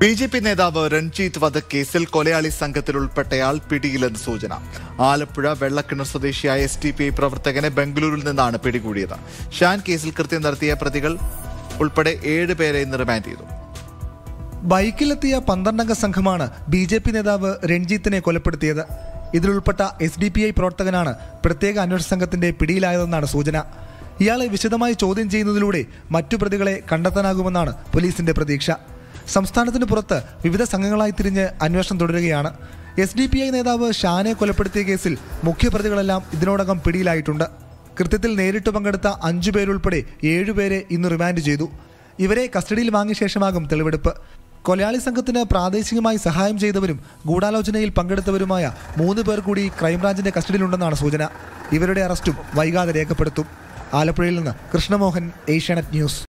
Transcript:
B J P നേതാവ് രൺജീത് വധക്കേസിൽ കൊലയാളി സംഘത്തിൽ ഉൾപ്പെട്ടയാൾ പിടിയിലെന്ന് സൂചന. ആലപ്പുഴ വെള്ളക്കിണർ സ്വദേശിയായ എസ് ടി പി ഐ പ്രവർത്തകനെ ബംഗളൂരുവിൽ നിന്നാണ് പിടികൂടിയത്. ഷാൻ കേസിൽ കൃത്യം നടത്തിയ പ്രതികൾ ഉൾപ്പെടെ ഏഴ് പേരെ ഇന്ന് റിമാൻഡ് ചെയ്തു. ബൈക്കിലെത്തിയ പന്ത്രണ്ടംഗ സംഘമാണ് ബി ജെ പി നേതാവ് രൺജീത്തിനെ കൊലപ്പെടുത്തിയത്. ഇതിലുൾപ്പെട്ട എസ് ഡി പി ഐ പ്രവർത്തകനാണ് പ്രത്യേക അന്വേഷണ സംഘത്തിന്റെ പിടിയിലായതെന്നാണ് സൂചന. ഇയാളെ വിശദമായി ചോദ്യം ചെയ്യുന്നതിലൂടെ മറ്റു പ്രതികളെ കണ്ടെത്താനാകുമെന്നാണ് പോലീസിന്റെ പ്രതീക്ഷ. സംസ്ഥാനത്തിന് പുറത്ത് വിവിധ സംഘങ്ങളായി തിരിഞ്ഞ് അന്വേഷണം തുടരുകയാണ്. എസ് ഡി പി ഐ നേതാവ് ഷാനെ കൊലപ്പെടുത്തിയ കേസിൽ മുഖ്യപ്രതികളെല്ലാം ഇതിനോടകം പിടിയിലായിട്ടുണ്ട്. കൃത്യത്തിൽ നേരിട്ട് പങ്കെടുത്ത അഞ്ചു പേരുൾപ്പെടെ ഏഴുപേരെ ഇന്ന് റിമാൻഡ് ചെയ്തു. ഇവരെ കസ്റ്റഡിയിൽ വാങ്ങിയ ശേഷമാകും തെളിവെടുപ്പ്. കൊലയാളി സംഘത്തിന് പ്രാദേശികമായി സഹായം ചെയ്തവരും ഗൂഢാലോചനയിൽ പങ്കെടുത്തവരുമായ മൂന്ന് പേർ കൂടി ക്രൈംബ്രാഞ്ചിന്റെ കസ്റ്റഡിയിലുണ്ടെന്നാണ് സൂചന. ഇവരുടെ അറസ്റ്റും വൈകാതെ രേഖപ്പെടുത്തും. ആലപ്പുഴയിൽ നിന്ന് കൃഷ്ണമോഹൻ ഏഷ്യാനെറ്റ് ന്യൂസ്.